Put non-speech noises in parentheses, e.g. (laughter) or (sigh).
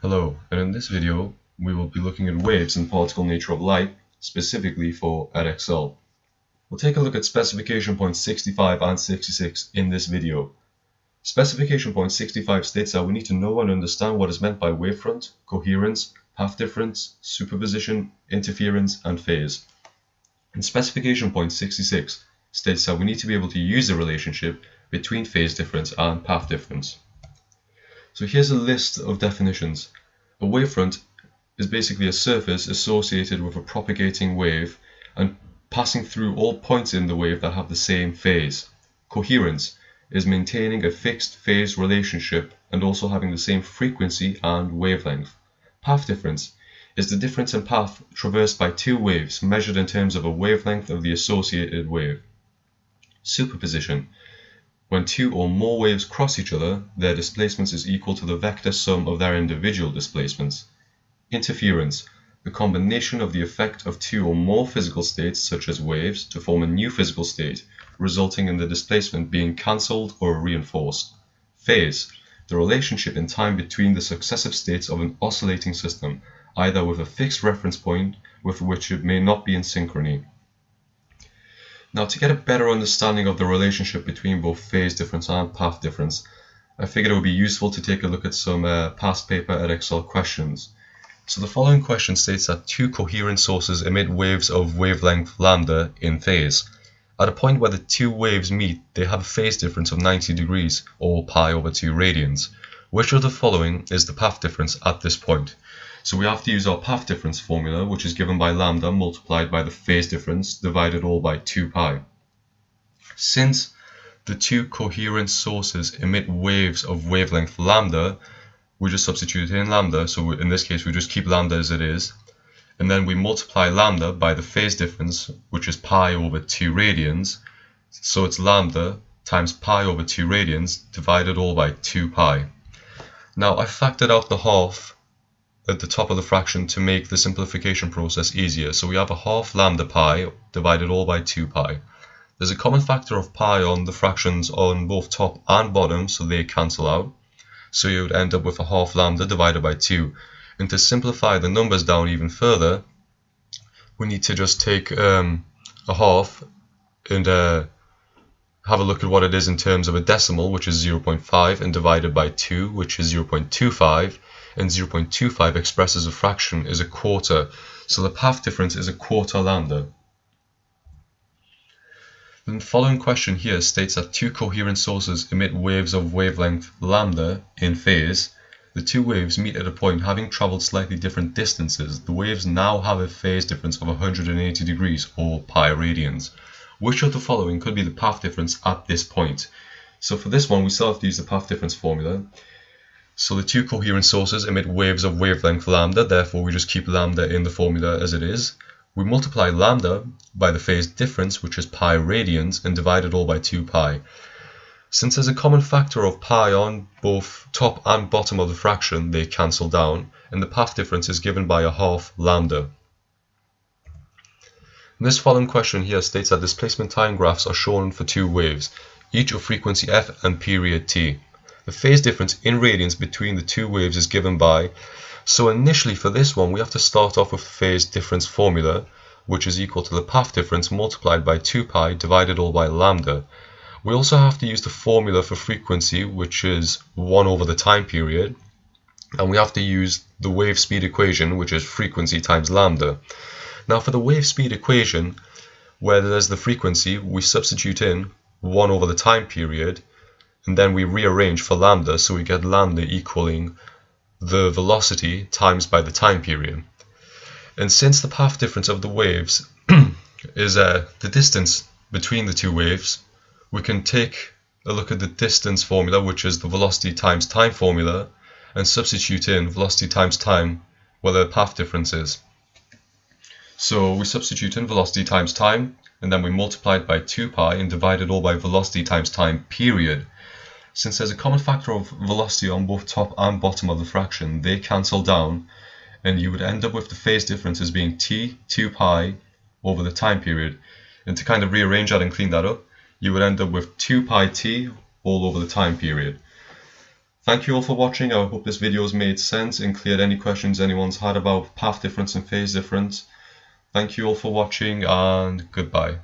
Hello, and in this video we will be looking at waves and particle nature of light, specifically for Edexcel. We'll take a look at specification points 65 and 66 in this video. Specification point 65 states that we need to know and understand what is meant by wavefront, coherence, path difference, superposition, interference, and phase. And specification point 66 states that we need to be able to use the relationship between phase difference and path difference. So here's a list of definitions. A wavefront is basically a surface associated with a propagating wave and passing through all points in the wave that have the same phase. Coherence is maintaining a fixed phase relationship and also having the same frequency and wavelength. Path difference is the difference in path traversed by two waves measured in terms of a wavelength of the associated wave. Superposition when two or more waves cross each other, their displacements is equal to the vector sum of their individual displacements. Interference the combination of the effect of two or more physical states such as waves to form a new physical state, resulting in the displacement being cancelled or reinforced. Phase the relationship in time between the successive states of an oscillating system, either with a fixed reference point with which it may not be in synchrony. Now to get a better understanding of the relationship between both phase difference and path difference, I figured it would be useful to take a look at some uh, past paper Edexcel questions. So the following question states that two coherent sources emit waves of wavelength lambda in phase. At a point where the two waves meet, they have a phase difference of 90 degrees, or pi over 2 radians. Which of the following is the path difference at this point? So we have to use our path difference formula, which is given by lambda multiplied by the phase difference divided all by 2 pi. Since the two coherent sources emit waves of wavelength lambda, we just substitute in lambda, so in this case we just keep lambda as it is, and then we multiply lambda by the phase difference, which is pi over 2 radians, so it's lambda times pi over 2 radians divided all by 2 pi. Now I factored out the half at the top of the fraction to make the simplification process easier. So we have a half lambda pi divided all by 2 pi. There's a common factor of pi on the fractions on both top and bottom, so they cancel out. So you would end up with a half lambda divided by 2. And to simplify the numbers down even further, we need to just take um, a half and uh, have a look at what it is in terms of a decimal, which is 0.5, and divided by 2, which is 0.25 and 0.25 expresses a fraction is a quarter, so the path difference is a quarter lambda. The following question here states that two coherent sources emit waves of wavelength lambda in phase. The two waves meet at a point having traveled slightly different distances. The waves now have a phase difference of 180 degrees or pi radians. Which of the following could be the path difference at this point? So for this one, we still have to use the path difference formula. So the two coherent sources emit waves of wavelength lambda, therefore we just keep lambda in the formula as it is. We multiply lambda by the phase difference, which is pi radians, and divide it all by 2 pi. Since there's a common factor of pi on both top and bottom of the fraction, they cancel down, and the path difference is given by a half lambda. This following question here states that displacement time graphs are shown for two waves, each of frequency f and period t. The phase difference in radians between the two waves is given by, so initially for this one we have to start off with the phase difference formula, which is equal to the path difference multiplied by 2 pi divided all by lambda. We also have to use the formula for frequency, which is 1 over the time period, and we have to use the wave speed equation, which is frequency times lambda. Now for the wave speed equation, where there's the frequency, we substitute in 1 over the time period, and then we rearrange for lambda so we get lambda equaling the velocity times by the time period. And since the path difference of the waves (clears throat) is uh, the distance between the two waves, we can take a look at the distance formula, which is the velocity times time formula, and substitute in velocity times time where the path difference is. So we substitute in velocity times time, and then we multiply it by 2 pi and divide it all by velocity times time period. Since there's a common factor of velocity on both top and bottom of the fraction, they cancel down and you would end up with the phase difference as being t 2 pi over the time period. And to kind of rearrange that and clean that up, you would end up with 2 pi t all over the time period. Thank you all for watching. I hope this video has made sense and cleared any questions anyone's had about path difference and phase difference. Thank you all for watching and goodbye.